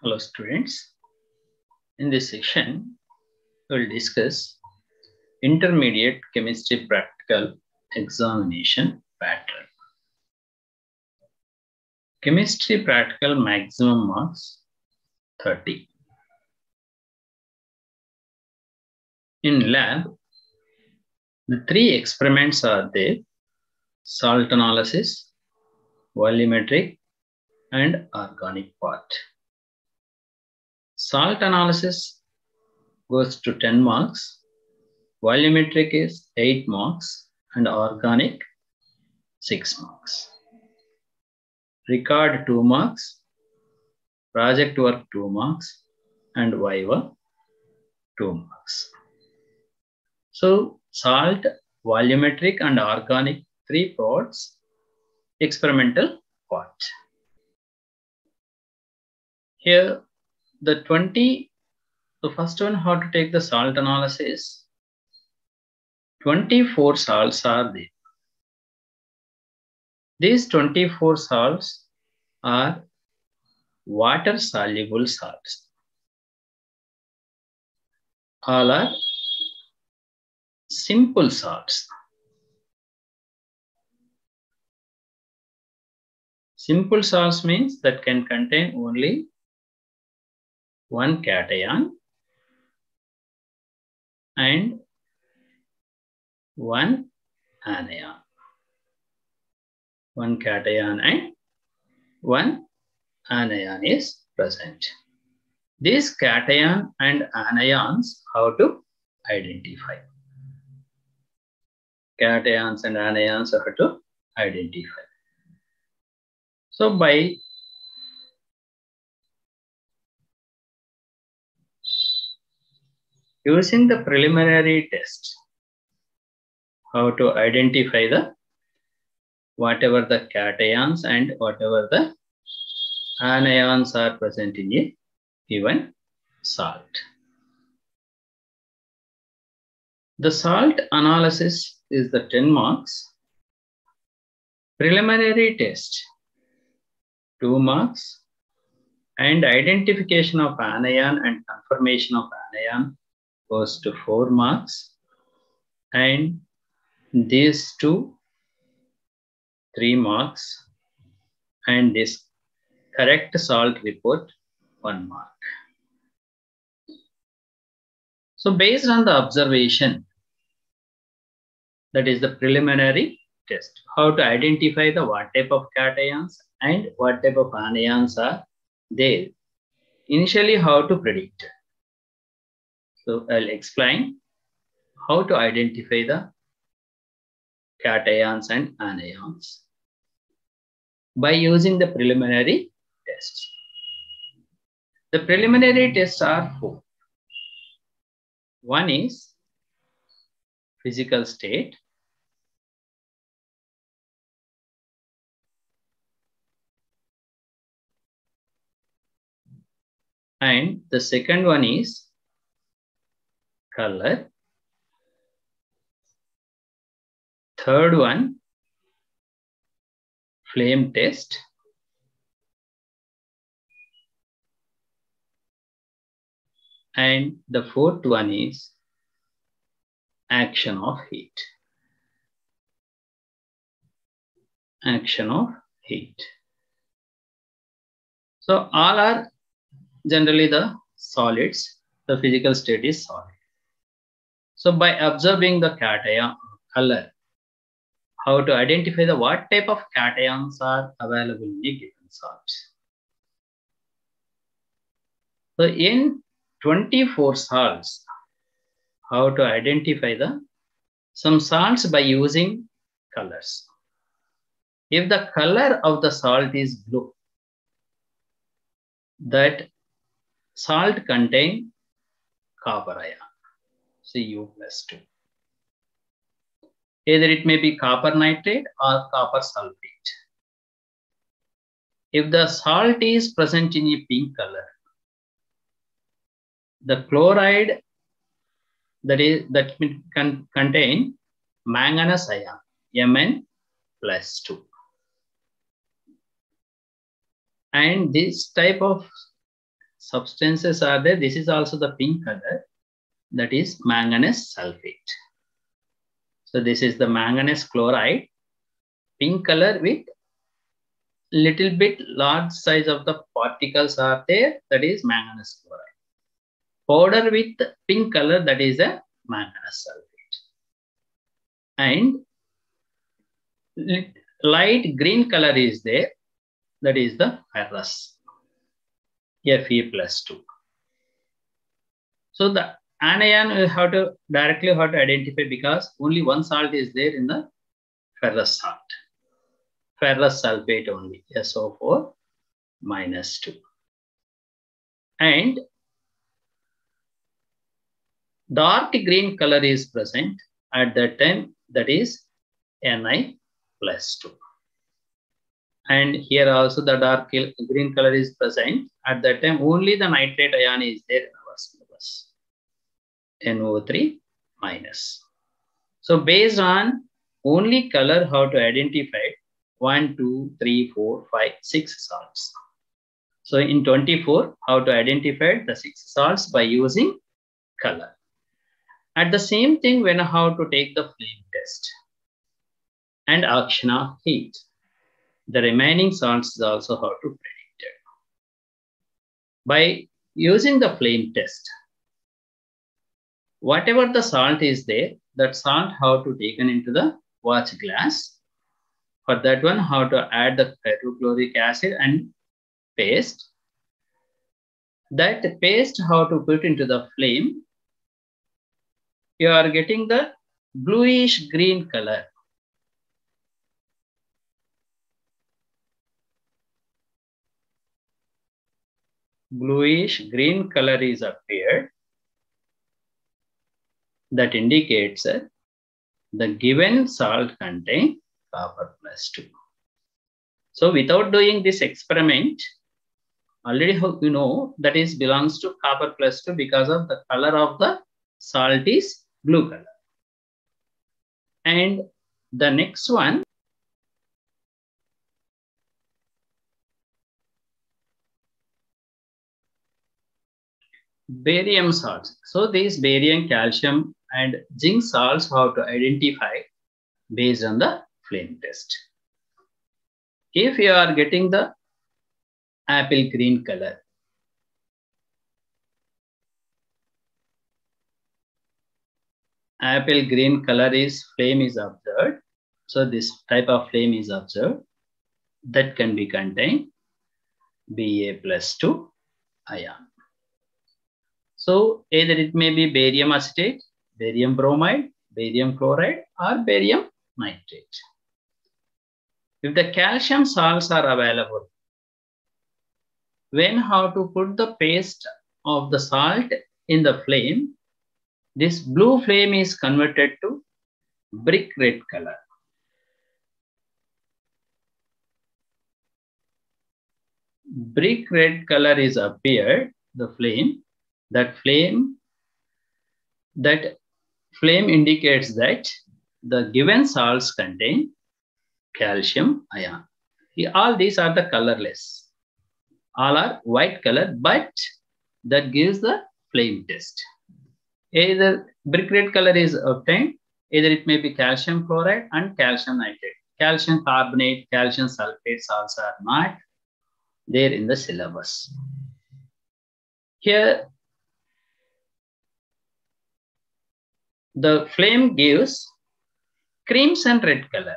Hello students. In this section, we will discuss intermediate chemistry practical examination pattern. Chemistry practical maximum marks 30. In lab, the three experiments are there, salt analysis, volumetric, and organic part. Salt analysis goes to 10 marks, volumetric is 8 marks, and organic 6 marks. Record 2 marks, project work 2 marks, and Viva 2 marks. So salt, volumetric, and organic three parts, experimental part. Here, the 20, the first one, how to take the salt analysis. 24 salts are there. These 24 salts are water soluble salts. All are simple salts. Simple salts means that can contain only one cation and one anion. One cation and one anion is present. These cation and anions, how to identify? Cations and anions, how to identify? So by using the preliminary test, how to identify the whatever the cations and whatever the anions are present in a given salt. The salt analysis is the 10 marks. Preliminary test, 2 marks. And identification of anion and confirmation of anion goes to 4 marks. And these two, 3 marks. And this correct salt report, 1 mark. So based on the observation, that is the preliminary test, how to identify the what type of cations and what type of anions are there. Initially, how to predict. So I'll explain how to identify the cations and anions by using the preliminary tests. The preliminary tests are four. One is physical state. And the second one is color. Third one, flame test. And the fourth one is action of heat. Action of heat. So all are generally the solids, the physical state is solid. So by observing the cation color, how to identify the what type of cations are available in a given salt. So in 24 salts, how to identify the some salts by using colors. If the color of the salt is blue, that salt contain copper ion, Cu plus 2. Either it may be copper nitrate or copper sulfate. If the salt is present in a pink color, the chloride that is that can contain manganese ion Mn plus 2 and this type of substances are there. This is also the pink color. That is manganese sulfate. So this is the manganese chloride, pink color with little bit large size of the particles are there. That is manganese chloride. Powder with pink color, that is a manganese sulfate. And light green color is there. That is the ferrous. Fe plus 2. So the anion we have to directly have to identify because only one salt is there in the ferrous salt. Ferrous sulfate only, SO4 minus 2. And dark green color is present at that time, that is Ni plus 2. And here also the dark green color is present. At that time, only the nitrate ion is there. NO3 minus. So based on only color, how to identify 1, 2, 3, 4, 5, 6 salts. So in 24, how to identify the 6 salts by using color. At the same thing, when how to take the flame test and action of heat. The remaining salts is also how to predict it. By using the flame test, whatever the salt is there, that salt how to taken into the watch glass. For that one, how to add the hydrochloric acid and paste. That paste how to put into the flame. You are getting the bluish green color bluish green color is appeared that indicates uh, the given salt contain copper plus 2. So without doing this experiment, already you know that is belongs to copper plus 2 because of the color of the salt is blue color. And the next one, barium salts. So these barium, calcium, and zinc salts how to identify based on the flame test. If you are getting the apple green color, apple green color is flame is observed. So this type of flame is observed that can be contained Ba plus 2 ion. So either it may be barium acetate, barium bromide, barium chloride, or barium nitrate. If the calcium salts are available, when how to put the paste of the salt in the flame, this blue flame is converted to brick red color. Brick red color is appeared, the flame, that flame that flame indicates that the given salts contain calcium ion. All these are the colorless. All are white color, but that gives the flame test. Either brick red color is obtained, either it may be calcium chloride and calcium nitrate. Calcium carbonate, calcium sulfate salts are not there in the syllabus. Here, the flame gives crimson red color.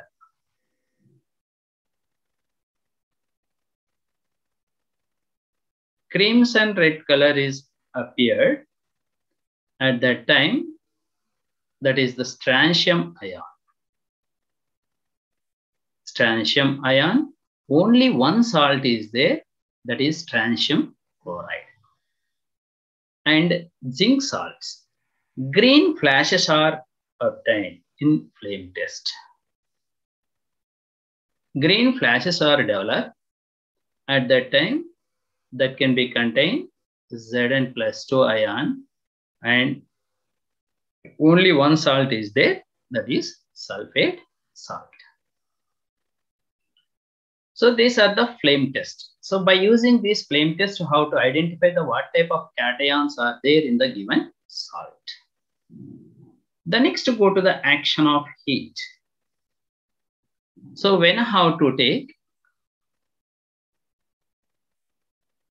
Crimson red color is appeared at that time. That is the strontium ion. Strontium ion, only one salt is there, that is strontium chloride. And zinc salts, green flashes are obtained in flame test. Green flashes are developed at that time that can be contained Zn plus 2 ion and only one salt is there that is sulfate salt. So these are the flame tests. So by using these flame test, how to identify the what type of cations are there in the given salt. The next to go to the action of heat. So when how to take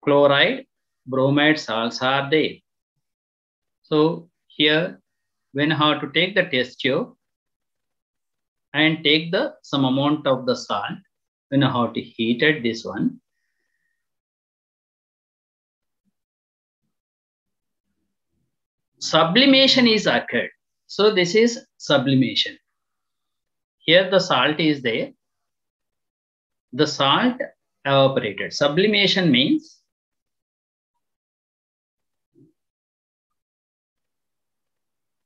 chloride, bromide salts are there. So here when how to take the test tube and take the some amount of the salt, when how to heat it this one. Sublimation is occurred. So this is sublimation. Here the salt is there. The salt uh, evaporated. Sublimation means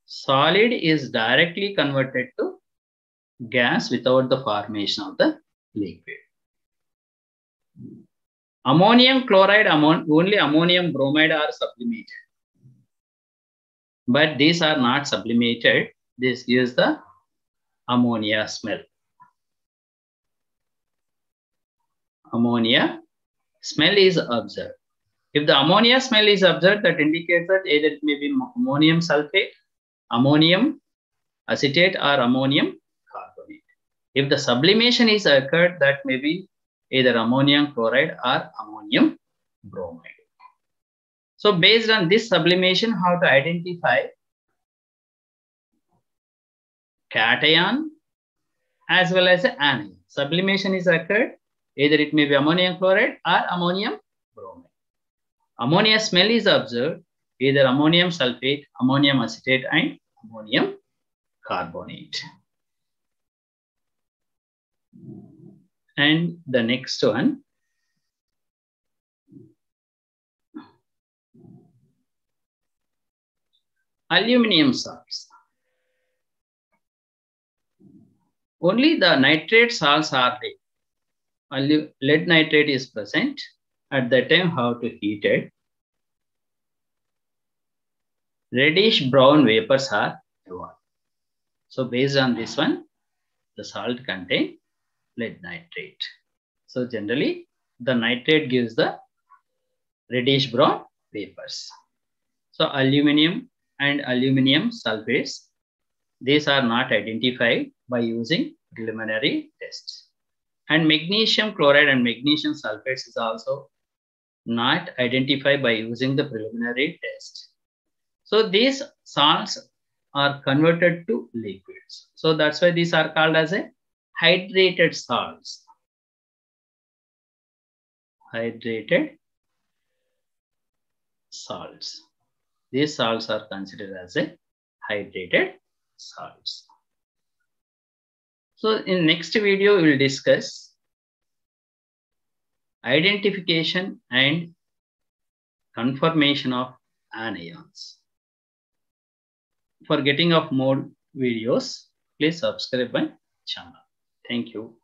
solid is directly converted to gas without the formation of the liquid. Ammonium chloride, ammon only ammonium bromide are sublimated. But these are not sublimated. This gives the ammonia smell. Ammonia smell is observed. If the ammonia smell is observed, that indicates that either it may be ammonium sulfate, ammonium acetate, or ammonium carbonate. If the sublimation is occurred, that may be either ammonium chloride or ammonium bromide. So based on this sublimation, how to identify cation as well as anion. Sublimation is occurred, either it may be ammonium chloride or ammonium bromide. Ammonia smell is observed, either ammonium sulfate, ammonium acetate, and ammonium carbonate. And the next one, aluminum salts. Only the nitrate salts are there. Lead nitrate is present. At that time, how to heat it. Reddish brown vapors are evolved. So based on this one, the salt contain lead nitrate. So generally, the nitrate gives the reddish brown vapors. So aluminum and aluminum sulfates, these are not identified by using preliminary tests. And magnesium chloride and magnesium sulfates is also not identified by using the preliminary test. So these salts are converted to liquids. So that's why these are called as a hydrated salts. Hydrated salts. These salts are considered as a hydrated salts. So in next video, we will discuss identification and confirmation of anions. For getting of more videos, please subscribe my channel. Thank you.